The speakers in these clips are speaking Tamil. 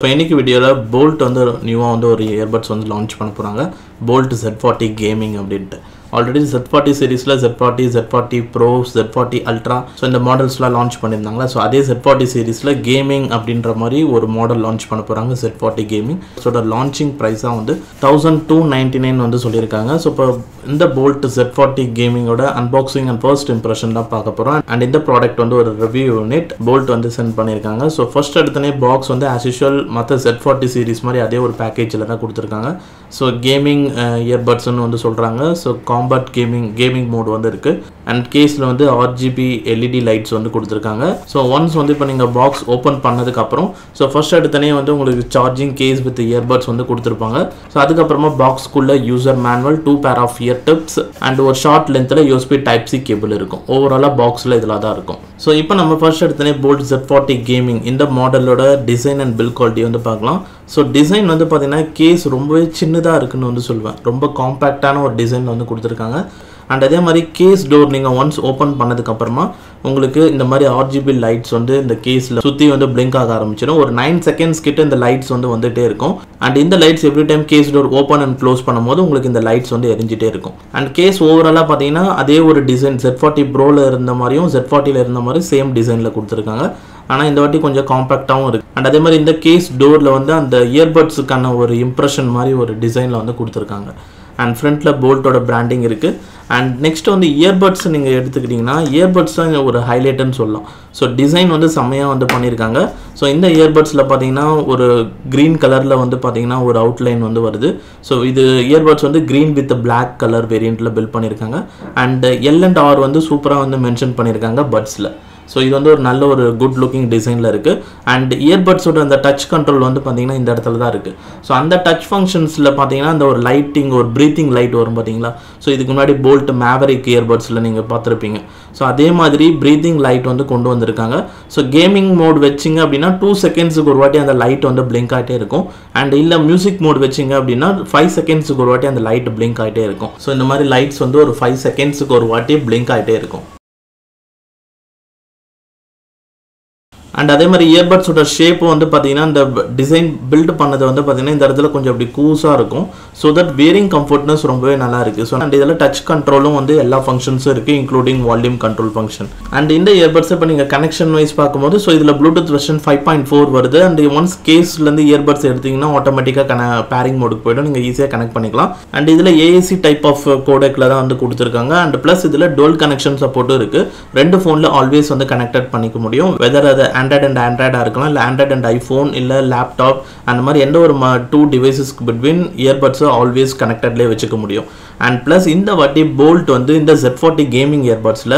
இப்போ இன்றைக்கி வீடியோவில் போல்ட் வந்து நியூவாக வந்து ஒரு இயர்பட்ஸ் வந்து லான்ச் பண்ண போகிறாங்க போல்ட் செட் ஃபார்ட்டி கேமிங் அப்படின்ட்டு. ஆல்ரெடி ஜெட் ஃபார்ட்டி சீரீஸில் Z forty Z forty pro Z forty ultra so இந்த மாடல்ஸ்லாம் லான்ச் பண்ணியிருந்தாங்களா? ஸோ அதே ஜெட் ஃபார்ட்டி சீரீஸில் கேமிங் அப்படின்ற மாதிரி ஒரு மாடல் லான்ச் பண்ண போகிறாங்க ஜெட் ஃபார்ட்டி கேமிங் ஸோட லான்ச்சிங் ப்ரைஸாக வந்து தௌசண்ட் டூ நைன்டி நைன் வந்து சொல்லியிருக்காங்க. ஸோ இப்போ இந்த போல்ட் ஜெட் ஃபார்ட்டி கேமிங்கோட அன்பாக்சிங் அண்ட் ஃபர்ஸ்ட் இம்ப்ரெஷன் தான் பார்க்க போகிறோம் அண்ட் இந்த ப்ராடக்ட் வந்து ஒரு ரிவ்யூ யூனிட் போல்ட் வந்து சென்ட் பண்ணியிருக்காங்க. ஸோ ஃபர்ஸ்ட் எடுத்தனே பாக்ஸ் வந்து ஆஸ் யூஷுவல் மற்ற ஜெட் ஃபார்ட்டி சீரிஸ் மாதிரி அதே ஒரு பேக்கேஜில் தான் கொடுத்துருக்காங்க. ஸோ கேமிங் இயர்பட்ஸ்னு வந்து சொல்கிறாங்க so combat gaming gaming mode வந்து இருக்குது அண்ட் கேஸில் வந்து ஆர்ஜிபி எல்இடி லைட்ஸ் வந்து கொடுத்துருக்காங்க. ஸோ ஒன்ஸ் வந்து இப்போ நீங்கள் பாக்ஸ் ஓப்பன் பண்ணதுக்கப்புறம் ஸோ ஃபர்ஸ்ட் எடுத்தனே வந்து உங்களுக்கு சார்ஜிங் கேஸ் வித் இயர்பட்ஸ் வந்து கொடுத்துருப்பாங்க. ஸோ அதுக்கப்புறமா பாக்ஸ்க்குள்ளே user manual two pair of ear tips and ஒரு ஷார்ட் லென்த்தில் யூஎஸ்பி டைப் சி கேபிள் இருக்கும். ஓவராலாக பாக்ஸில் இதில் தான் இருக்கும். ஸோ இப்போ நம்ம ஃபர்ஸ்ட் எடுத்தனே போல்ட் ஜெட் ஃபார்ட்டி கேமிங் இந்த மாடலோட டிசைன் அண்ட் பில் குவாலிட்டி வந்து பார்க்கலாம். ஸோ டிசைன் வந்து பார்த்தீங்கன்னா கேஸ் ரொம்பவே சின்னதாக இருக்குன்னு வந்து சொல்லுவேன் ரொம்ப காம்பேக்டான ஒரு டிசைன் வந்து கொடுத்துருக்காங்க. அண்ட் அதே மாதிரி கேஸ் டோர் நீங்கள் ஒன்ஸ் ஓப்பன் பண்ணதுக்கப்புறமா உங்களுக்கு இந்த மாதிரி ஆர்ஜிபி லைட்ஸ் வந்து இந்த கேஸில் சுற்றி வந்து பிளிங்க் ஆக ஆரம்பிச்சிடும். ஒரு நைன் செகண்ட்ஸ் கிட்ட இந்த லைட்ஸ் வந்து வந்துகிட்டே இருக்கும். அண்ட் இந்த lights every time case door open and close பண்ணும்போது உங்களுக்கு இந்த லைட்ஸ் வந்து எரிஞ்சிட்டே இருக்கும். அண்ட் கேஸ் ஓவராலாக பார்த்தீங்கன்னா அதே ஒரு டிசைன் செட் ஃபார்ட்டி ப்ரோவில் இருந்த மாதிரியும் செட் ஃபார்ட்டியில் இருந்த மாதிரி சேம் டிசைனில் கொடுத்துருக்காங்க. ஆனால் இந்த வாட்டி கொஞ்சம் காம்பேக்டாகவும் இருக்குது அண்ட் அதே மாதிரி இந்த கேஸ் டோரில் வந்து அந்த இயர்பட்ஸுக்கான ஒரு இம்ப்ரெஷன் மாதிரி ஒரு டிசைனில் வந்து கொடுத்துருக்காங்க. அண்ட் ஃப்ரண்ட்டில் போல்ட்டோட பிராண்டிங் இருக்குது அண்ட் நெக்ஸ்ட் வந்து இயர்பட்ஸ் நீங்கள் எடுத்துக்கிட்டிங்கன்னா இயர்பட்ஸ் தான் ஒரு ஹைலைட்டுன்னு சொல்லலாம். ஸோ டிசைன் வந்து செம்மையாக வந்து பண்ணியிருக்காங்க ஸோ இந்த இயர்பட்ஸில் பார்த்தீங்கன்னா ஒரு க்ரீன் கலரில் வந்து பார்த்தீங்கன்னா ஒரு அவுட்லைன் வந்து வருது. ஸோ இது இயர்பட்ஸ் வந்து க்ரீன் வித் பிளாக் கலர் வேரியண்ட்டில் பில்ட் பண்ணியிருக்காங்க அண்ட் எல் அண்ட் ஆர் வந்து சூப்பராக வந்து மென்ஷன் பண்ணியிருக்காங்க பட்ஸில் ஸோ இது வந்து ஒரு நல்ல ஒரு குட் லுக்கிங் டிசைனில் இருக்குது அண்ட் இயர்பட்ஸோட அந்த டச் கண்ட்ரோல் வந்து பார்த்தீங்கன்னா இந்த இடத்துல தான் இருக்குது ஸோ அந்த டச் ஃபங்க்ஷன்ஸில் பார்த்தீங்கன்னா அந்த ஒரு லைட்டிங் ஒரு ப்ரீத்திங் லைட் வரும் பார்த்தீங்களா ஸோ இதுக்கு முன்னாடி போல்ட் மேவரிக் இயர்பட்ஸில் நீங்கள் பார்த்துருப்பீங்க ஸோ அதே மாதிரி ப்ரீத்திங் லைட் வந்து கொண்டு வந்திருக்காங்க. ஸோ கேமிங் மோட் வச்சிங்க அப்படின்னா டூ செகண்ட்ஸுக்கு ஒரு வாட்டி அந்த லைட் வந்து பிளிங்க் ஆகிட்டே இருக்கும். அண்ட் இல்லை மியூசிக் மோட் வச்சிங்க அப்படின்னா ஃபைவ் செகண்ட்ஸுக்கு ஒரு வாட்டி அந்த லைட் பிளிங்க் ஆகிட்டே இருக்கும். ஸோ இந்த மாதிரி லைட்ஸ் வந்து ஒரு ஃபைவ் செகண்ட்ஸுக்கு ஒரு வாட்டி பிளிங்க் ஆகிட்டே இருக்கும். அண்ட் அதே மாதிரி இயர்பட்ஸோட ஷேப் வந்து பார்த்தீங்கன்னா இந்த டிசைன் பில்ட் பண்ணது வந்து பார்த்தீங்கன்னா இந்த இடத்துல கொஞ்சம் அப்படி கூஸாக இருக்கும். ஸோ தட் வேரிங் கம்ஃபர்ட்னஸ் ரொம்பவே நல்லா இருக்குது ஸோ அண்ட் இதில் டச் கண்ட்ரோலும் வந்து எல்லா ஃபங்க்ஷன்ஸும் இருக்குது including volume control function and இந்த இயர்பட்ஸ் இப்போ நீங்கள் கனெக்ஷன் வைஸ் பார்க்கும்போது ஸோ இதில் Bluetooth version five point four வருது. அண்ட் ஒன்ஸ் கேஸ்லேருந்து இயர்பட்ஸ் எடுத்திங்கன்னா ஆட்டோமேட்டிக்காக கன பேரிங் மோடுக்கு போய்டும். நீங்கள் ஈஸியாக கனெக்ட் பண்ணிக்கலாம். அண்ட் இதில் ஏஏசி டைப் ஆஃப் கோடெக்கில் தான் வந்து கொடுத்துருக்காங்க. அண்ட் ப்ளஸ் இதில் டோல் கனெக்ஷன் சப்போர்ட்டும் இருக்குது ரெண்டு ஃபோனில் ஆல்வேஸ் வந்து கனெக்டட் பண்ணிக்க முடியும். வெதர் அது ஆண்ட்ராய்ட் அண்ட் ஆண்ட்ராய்டாக இருக்கலாம் இல்லை ஆண்ட்ராய்ட் அண்ட் ஐஃபோன் இல்லை லேப்டாப் அந்த மாதிரி எந்த ஒரு டூ டிவைசஸ்க்கு பிட்வீன் இயர்பட்ஸை ஆல்வேஸ் கனெக்டட்லேயே வச்சுக்க முடியும். அண்ட் ப்ளஸ் இந்த வாட்டி போல்ட் வந்து இந்த ஜெட் ஃபார்ட்டி கேமிங் இயர்பட்ஸில்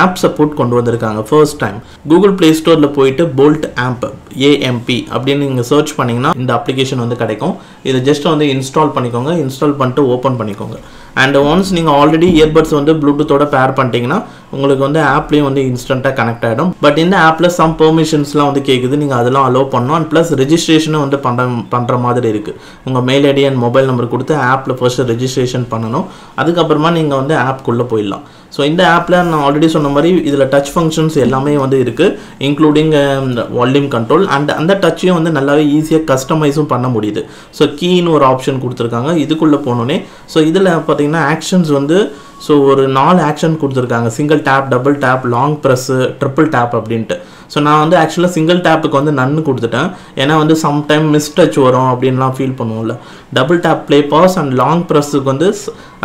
ஆப் சப்போர்ட் கொண்டு வந்திருக்காங்க ஃபர்ஸ்ட் டைம் கூகுள் ப்ளே ஸ்டோரில் போயிட்டு போல்ட் ஆம்ப் ஏஎம்பி அப்படின்னு நீங்கள் சர்ச் பண்ணிங்கன்னா இந்த அப்ளிகேஷன் வந்து கிடைக்கும். இதை ஜஸ்ட் வந்து இன்ஸ்டால் பண்ணிக்கோங்க இன்ஸ்டால் பண்ணிட்டு ஓப்பன் பண்ணிக்கோங்க. அண்ட் ஒன்ஸ் நீங்கள் ஆல்ரெடி இயர்பட்ஸ் வந்து ப்ளூடூத்தோட பேர் பண்ணிட்டீங்கன்னா உங்களுக்கு வந்து ஆப்லேயும் வந்து இன்ஸ்டண்ட்டாக கனெக்ட் ஆகிடும் பட் இந்த ஆப்பில் சம் பெர்மிஷன்ஸ்லாம் வந்து கேட்குது நீங்கள் அதெல்லாம் அலோவ் பண்ணணும். அண்ட் ப்ளஸ் ரெஜிஸ்ட்ரேஷனும் வந்து பண்ணுற பண்ணுற மாதிரி இருக்குது உங்கள் mail ID and mobile number கொடுத்து ஆப்பில் ஃபர்ஸ்ட் ரெஜிஸ்ட்ரேஷன் பண்ணணும். அதுக்கப்புறமா நீங்கள் வந்து ஆப்குள்ளே போயிடலாம். ஸோ இந்த ஆப்பில் நான் ஆல்ரெடி சொன்ன மாதிரி இதில் டச் ஃபங்க்ஷன்ஸ் எல்லாமே வந்து இருக்குது இன்க்ளூடிங் வால்யூம் கண்ட்ரோல் அண்ட் அந்த டச்சையும் வந்து நல்லாவே ஈஸியாக கஸ்டமைஸும் பண்ண முடியுது. ஸோ கீன்னு ஒரு ஆப்ஷன் கொடுத்துருக்காங்க. இதுக்குள்ளே போனோன்னே ஸோ இதில் பார்த்தீங்கன்னா ஆக்ஷன்ஸ் வந்து ஸோ ஒரு நாலு ஆக்ஷன் கொடுத்துருக்காங்க. Single tap double tap long press triple tap அப்படின்ட்டு. ஸோ நான் வந்து ஆக்சுவலாக சிங்கிள் டேப்புக்கு வந்து நன்னு கொடுத்துட்டேன். ஏன்னா வந்து சம்டைம் மிஸ் டச் வரும் அப்படின்லாம் ஃபீல் பண்ணுவோம்ல. Double tap play pause and long ப்ரெஸ்ஸுக்கு வந்து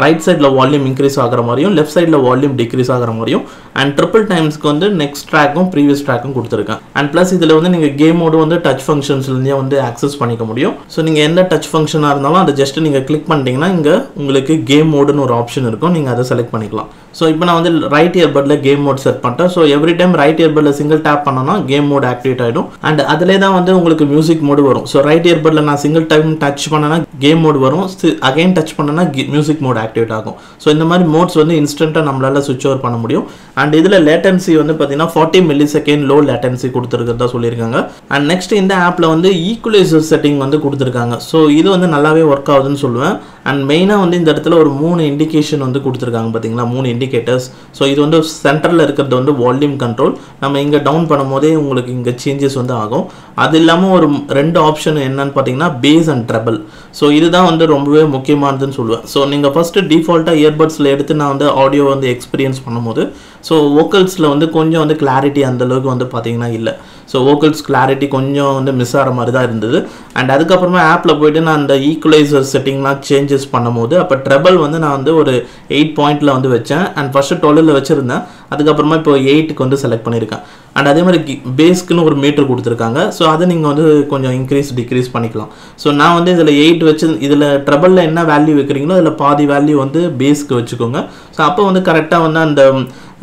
ரைட் சைடில் வால்யூம் இன்க்ரீஸ் ஆகிற மாதிரியும் லெஃப்ட் சைடில் வால்யூம் டிக்ரீஸ் ஆகிற மாதிரியும் அண்ட் ட்ரிபிள் டைம்ஸ்க்கு வந்து நெக்ஸ்ட் ட்ராக்கும் ப்ரீவியஸ் ட்ராக்கும் கொடுத்துருக்கேன். அண்ட் ப்ளஸ் இதில் வந்து நீங்கள் கேமோடு வந்து டச் ஃபங்க்ஷன்ஸ்லேருந்தே வந்து ஆக்சஸ் பண்ணிக்க முடியும். ஸோ நீங்கள் எந்த டச் ஃபங்க்ஷனாக இருந்தாலும் அதை ஜஸ்ட் நீங்கள் கிளிக் பண்ணிட்டீங்கன்னா இங்கே உங்களுக்கு கேம் மோடுன்னு ஒரு ஆப்ஷன் இருக்கும். நீங்கள் அதை செலக்ட் பண்ணிக்கலாம். ஸோ இப்போ நான் வந்து ரைட் இயர்பட்டில் கேம் மோட் செட் பண்ணிட்டேன். ஸோ எவ்ரி டைம் ரைட் இயர்பட்டில் சிங்கிள் டேப் பண்ணோன்னா கேம் மோட் ஆக்டிவேட் ஆகிடும் அண்ட் அதிலே தான் வந்து உங்களுக்கு மியூசிக் மோடு வரும். ஸோ ரைட் இயர்பட்டில் நான் சிங்கிள் டைம் டச் பண்ணேன்னா கேம் மோட் வரும். அகைன் டச் பண்ணேன்னா மியூசிக் மோட் ஆக்டிவேட் ஆகும். ஸோ இந்த மாதிரி மோட்ஸ் வந்து இன்ஸ்டண்ட்டாக நம்மளால் சுவிச் ஓவர் பண்ண முடியும். அண்ட் இதில் லேட்டன்சி வந்து பார்த்தீங்கன்னா forty millisecond low latency கொடுத்துருக்கிறதா சொல்லியிருக்காங்க. அண்ட் நெக்ஸ்ட் இந்த ஆப்பில் வந்து ஈக்குவலைசர் செட்டிங் வந்து கொடுத்துருக்காங்க. ஸோ இது வந்து நல்லாவே ஒர்க் ஆகுதுன்னு சொல்லுவேன். அண்ட் மெயினாக வந்து இந்த இடத்துல ஒரு மூணு இண்டிகேஷன் வந்து கொடுத்துருக்காங்க பார்த்தீங்களா மூணு இண்டிகேட்டர்ஸ் ஸோ இது வந்து சென்டரில் இருக்கிறது வந்து வால்யூம் கண்ட்ரோல் நம்ம இங்கே டவுன் பண்ணும் போதே உங்களுக்கு இங்கே சேஞ்சஸ் வந்து ஆகும். அது இல்லாமல் ஒரு ரெண்டு ஆப்ஷன் என்னன்னு பார்த்தீங்கன்னா பேஸ் அண்ட் ட்ரபிள் ஸோ இதுதான் வந்து ரொம்பவே முக்கியமானதுன்னு சொல்லுவேன். ஸோ நீங்கள் ஃபஸ்ட்டு டிஃபால்ட்டாக இயர்பட்ஸில் எடுத்து நான் வந்து ஆடியோ வந்து எக்ஸ்பீரியன்ஸ் பண்ணும்போது ஸோ வோக்கல்ஸில் வந்து கொஞ்சம் வந்து கிளாரிட்டி அந்தளவுக்கு வந்து பார்த்தீங்கன்னா இல்லை. ஸோ வோக்கல்ஸ் கிளாரிட்டி கொஞ்சம் வந்து மிஸ் ஆகிற மாதிரி தான் இருந்தது. அண்ட் அதுக்கப்புறமா ஆப்பில் போயிட்டு நான் அந்த ஈக்குவலைசர் செட்டிங்லாம் சேஞ்சஸ் பண்ணும்போது அப்போ ட்ரபிள் வந்து நான் வந்து ஒரு எயிட் பாயிண்டில் வந்து வச்சேன். அண்ட் ஃபஸ்ட்டு டுவெலில் வச்சுருந்தேன். அதுக்கப்புறமா இப்போ எயிட்டுக்கு வந்து செலக்ட் பண்ணியிருக்கேன். அண்ட் அதே மாதிரி பேஸ்க்குன்னு ஒரு மீட்டர் கொடுத்துருக்காங்க. ஸோ அதை நீங்கள் வந்து கொஞ்சம் இன்க்ரீஸ் டிக்ரீஸ் பண்ணிக்கலாம். ஸோ நான் வந்து இதில் எயிட் வச்சு இதில் ட்ரபிளில் என்ன வேல்யூ வைக்கிறீங்களோ அதில் பாதி வேல்யூ வந்து பேஸ்க்கு வச்சுக்கோங்க. ஸோ அப்போ வந்து கரெக்டாக வந்து அந்த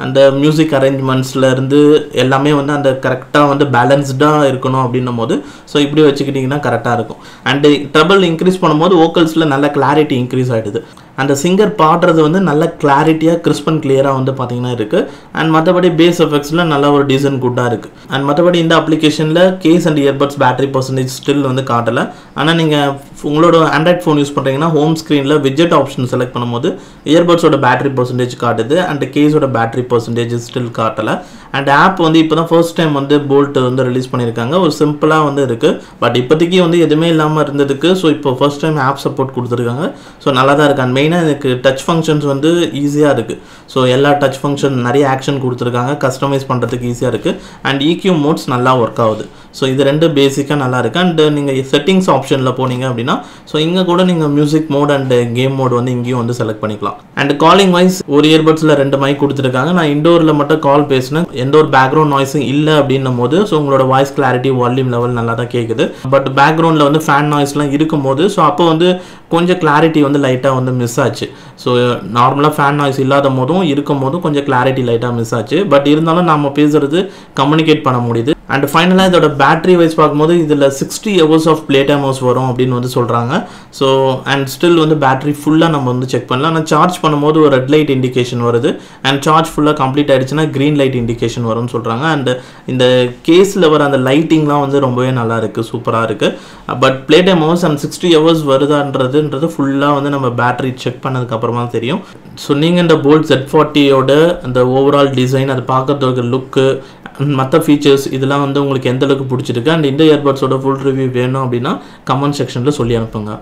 அந்த மியூசிக் அரேஞ்ச்மெண்ட்ஸ்லேருந்து எல்லாமே வந்து அந்த கரெக்டாக வந்து பேலன்ஸ்டாக இருக்கணும் அப்படின்னும் போது ஸோ இப்படி வச்சுக்கிட்டிங்கன்னா கரெக்டாக இருக்கும். அண்டு ட்ரபிள் இன்க்ரீஸ் பண்ணும்போது வோக்கல்ஸில் நல்ல கிளாரிட்டி இன்க்ரீஸ் ஆகிடுது அந்த சிங்கர் பாடுறது வந்து நல்ல கிளாரிட்டியாக கிறிஸ்ப் அண்ட் கிளியராக வந்து பார்த்தீங்கன்னா இருக்குது அண்ட் மற்றபடி பேஸ் எஃபெக்ட்ஸில் நல்ல ஒரு டீசன்ட் குட்டாக இருக்குது அண்ட் மற்றபடி இந்த அப்ளிகேஷனில் case and earbuds battery percentage still வந்து காட்டலை. ஆனால் நீங்கள் உங்களோட ஆண்ட்ராய்ட் ஃபோன் யூஸ் பண்ணுறீங்கன்னா ஹோம் ஸ்க்ரீனில் விஜெட் ஆப்ஷன் செலக்ட் பண்ணும்போது இயர்பட்ஸோட பேட்டரி பர்சன்டேஜ் காட்டுது அண்ட் கேஸோட பேட்டரி பர்சன்டேஜ் ஸ்டில் காட்டலை. அண்ட் ஆப் வந்து இப்போ தான் ஃபர்ஸ்ட் டைம் வந்து போல்ட் வந்து ரிலீஸ் பண்ணியிருக்காங்க. ஒரு சிம்பிளாக வந்து இருக்குது பட் இப்போதைக்கு வந்து எதுவுமே இல்லாமல் இருந்ததுக்கு ஸோ இப்போ ஃபர்ஸ்ட் டைம் ஆப் சப்போர்ட் கொடுத்துருக்காங்க. ஸோ நல்லா தான் இருக்குது அண்ட் மெயினாக எனக்கு டச் ஃபங்க்ஷன்ஸ் வந்து ஈஸியாக இருக்குது ஸோ எல்லா டச் ஃபங்க்ஷன் நிறைய ஆக்ஷன் கொடுத்துருக்காங்க. கஸ்டமைஸ் பண்ணுறதுக்கு ஈஸியாக இருக்குது அண்ட் EQ மோட்ஸ் நல்லா ஒர்க் ஆகுது. ஸோ இது ரெண்டு பேசிக்காக நல்லா இருக்குது அண்ட் நீங்கள் செட்டிங்ஸ் ஆப்ஷனில் போனீங்க அப்படின்னா ஸோ இங்கே கூட நீங்கள் music mode and game mode வந்து இங்கேயும் வந்து செலக்ட் பண்ணிக்கலாம். அண்ட் காலிங் வைஸ் ஒரு இயர்பட்ஸில் ரெண்டு மைக் கொடுத்துருக்காங்க. நான் இண்டோரில் மட்டும் கால் பேசினேன். எந்த ஒரு பேக்ரவுண்ட் நாய்ஸும் இல்லை அப்படின்னும் போது ஸோ உங்களோட வாய்ஸ் கிளாரிட்டி வால்யூம் லெவல் நல்லா தான் கேட்குது பட் பேக்ரவுண்டில் வந்து ஃபேன் நாய்ஸ்லாம் இருக்கும்போது ஸோ அப்போ வந்து கொஞ்சம் கிளாரிட்டி வந்து லைட்டாக வந்து மிஸ் ஆச்சு. ஸோ நார்மலாக ஃபேன் நாய்ஸ் இல்லாத போதும் இருக்கும் போதும் கொஞ்சம் கிளாரிட்டி லைட்டாக மிஸ் ஆச்சு. பட் இருந்தாலும் நம்ம பேசுறது கம்யூனிகேட் பண்ண முடியுது. அண்ட் ஃபைனலாக இதோட பேட்டரி வைஸ் பார்க்கும்போது இதில் sixty hours of play time hours வரும் அப்படின்னு வந்து சொல்கிறாங்க ஸோ அண்ட் ஸ்டில் வந்து பேட்டரி ஃபுல்லாக நம்ம வந்து செக் பண்ணலாம். ஆனால் சார்ஜ் பண்ணும்போது ஒரு ரெட் லைட் இண்டிகேஷன் வருது. அண்ட் சார்ஜ் ஃபுல்லாக கம்ப்ளீட் ஆகிடுச்சுன்னா க்ரீன் லைட் இண்டிகேஷன் வரும்னு சொல்கிறாங்க அண்ட் இந்த கேஸில் வர அந்த லைட்டிங்லாம் வந்து ரொம்பவே நல்லா இருக்குது சூப்பராக இருக்குது but play time hours and sixty hours வருதான்றதுன்றது ஃபுல்லாக வந்து நம்ம பேட்டரி செக் பண்ணதுக்கப்புறமா தெரியும். ஸோ நீங்கள் இந்த போல்ட் செட் ஃபார்ட்டியோட அந்த ஓவரால் டிசைன் அது பார்க்கறதுக்கு லுக்கு மற்ற ஃபீச்சர்ஸ் இதெல்லாம் வந்து உங்களுக்கு எந்த அளவுக்கு பிடிச்சிருக்கு? அண்ட் இந்த இயர்பட்ஸோட ஃபுல் ரிவ்யூ வேணும் அப்படின்னா கமெண்ட் செக்ஷனில் சொல்லி அனுப்புங்க.